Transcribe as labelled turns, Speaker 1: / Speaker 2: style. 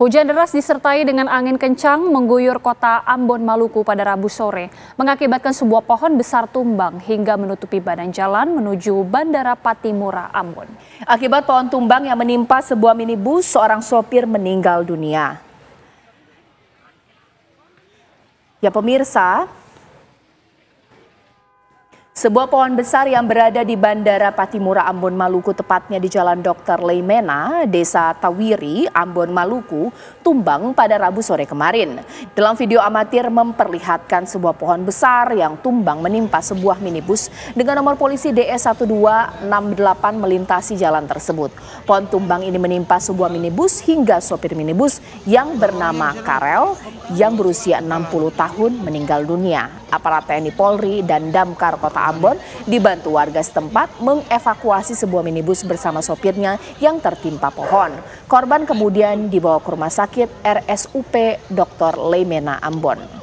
Speaker 1: Hujan deras disertai dengan angin kencang mengguyur kota Ambon, Maluku pada Rabu sore, mengakibatkan sebuah pohon besar tumbang hingga menutupi badan jalan menuju Bandara Patimura, Ambon.
Speaker 2: Akibat pohon tumbang yang menimpa sebuah minibus, seorang sopir meninggal dunia. Ya pemirsa, sebuah pohon besar yang berada di Bandara Patimura Ambon Maluku tepatnya di Jalan Dr. Leimena, Desa Tawiri, Ambon Maluku, tumbang pada Rabu sore kemarin. Dalam video amatir memperlihatkan sebuah pohon besar yang tumbang menimpa sebuah minibus dengan nomor polisi DE1268 melintasi jalan tersebut. Pohon tumbang ini menimpa sebuah minibus hingga sopir minibus yang bernama Karel yang berusia 60 tahun meninggal dunia. Aparat TNI Polri dan Damkar Kota Ambon dibantu warga setempat mengevakuasi sebuah minibus bersama sopirnya yang tertimpa pohon. Korban kemudian dibawa ke rumah sakit RSUP Dr. Lemena Ambon.